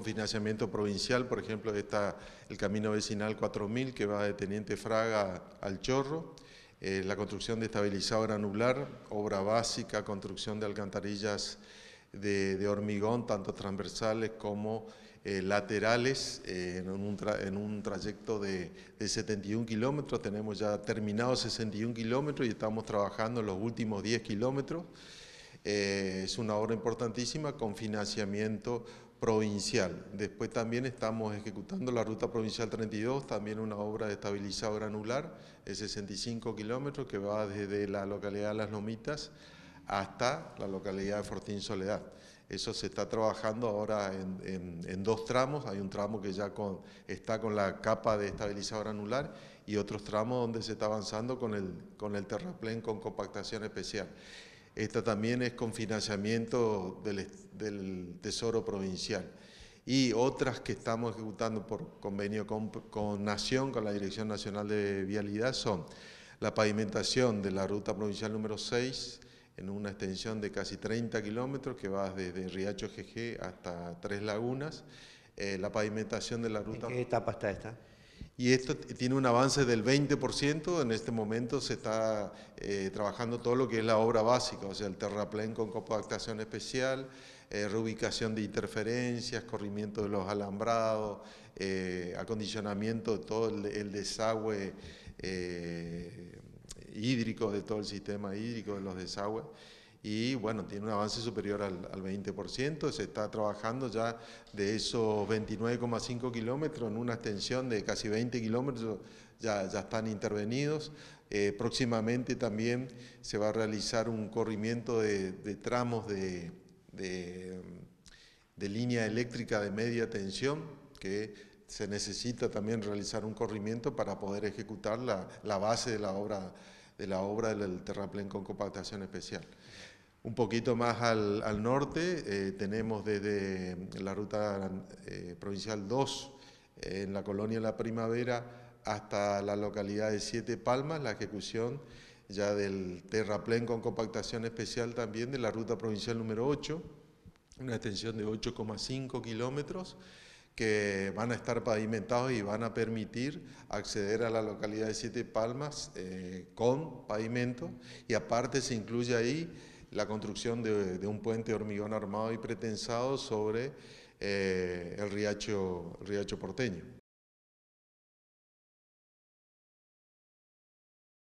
financiamiento provincial, por ejemplo, está el camino vecinal 4000 que va de Teniente Fraga al Chorro, eh, la construcción de estabilizador anular, obra básica, construcción de alcantarillas de, hormigón, tanto transversales como eh, laterales, eh, en, un trayecto de, 71 kilómetros. Tenemos ya terminado 61 kilómetros y estamos trabajando los últimos 10 kilómetros. Es una obra importantísima con financiamiento provincial. Después también estamos ejecutando la ruta provincial 32, también una obra de estabilizador anular de 65 kilómetros que va desde la localidad de Las Lomitas hasta la localidad de Fortín Soledad. Eso se está trabajando ahora en, dos tramos, hay un tramo que ya está con la capa de estabilizador anular y otros tramos donde se está avanzando con el, con el terraplén con compactación especial. Esta también es con financiamiento del, Tesoro Provincial. Y otras que estamos ejecutando por convenio con, con, Nación, con la Dirección Nacional de Vialidad, son la pavimentación de la ruta provincial número 6, en una extensión de casi 30 kilómetros que va desde Riacho GG hasta Tres Lagunas, eh, la pavimentación de la ruta... ¿En qué etapa está esta? Y esto tiene un avance del 20%, en este momento se está eh, trabajando todo lo que es la obra básica, o sea, el terraplén con compactación especial, eh, reubicación de interferencias, corrimiento de los alambrados, acondicionamiento de todo el desagüe hídrico, de todo el sistema hídrico, de los desagües, y bueno, tiene un avance superior al, 20%, se está trabajando ya de esos 29,5 kilómetros en una extensión de casi 20 kilómetros, ya, ya están intervenidos. Eh, próximamente también se va a realizar un corrimiento de, tramos de, de, línea eléctrica de media tensión, que se necesita también realizar un corrimiento para poder ejecutar la, la base de la obra de la obra del terraplén con compactación especial. Un poquito más al, norte eh, tenemos desde la ruta eh, provincial 2 en la colonia La Primavera hasta la localidad de Siete Palmas, la ejecución ya del terraplén con compactación especial también de la ruta provincial número 8, una extensión de 8,5 kilómetros que van a estar pavimentados y van a permitir acceder a la localidad de Siete Palmas eh, con pavimento. Y aparte se incluye ahí la construcción de, un puente de hormigón armado y pretensado sobre eh, el riacho, el riacho porteño.